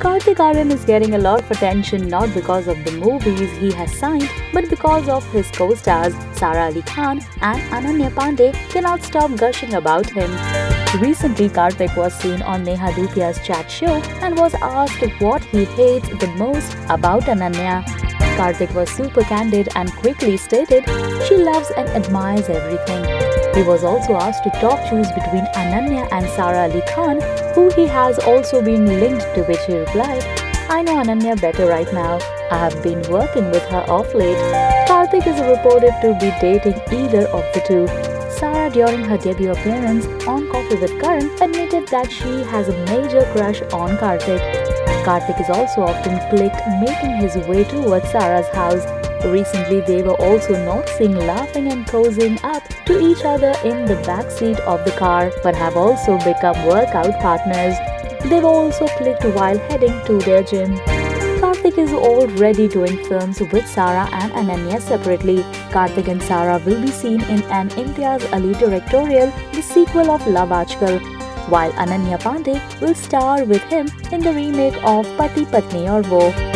Kartik Aaryan is getting a lot of attention not because of the movies he has signed, but because of his co-stars Sara Ali Khan and Ananya Panday cannot stop gushing about him. Recently, Kartik was seen on Neha Dhupia's chat show and was asked what he hates the most about Ananya. Kartik was super candid and quickly stated she loves and admires everything. He was also asked to top choose between Ananya and Sara Ali Khan, who he has also been linked to which he replied, I know Ananya better right now. I have been working with her off late. Kartik is reported to be dating either of the two. Sara, during her debut appearance on Coffee with Karan, admitted that she has a major crush on Kartik. Kartik is also often clicked making his way towards Sara's house. Recently, they were also not seen laughing and cozying up to each other in the back seat of the car, but have also become workout partners. They've also clicked while heading to their gym. Kartik is already doing films with Sara and Ananya separately. Kartik and Sara will be seen in an Imtiaz Ali directorial, the sequel of Love Aajkal, while Ananya Panday will star with him in the remake of Pati Patni Aur Wo.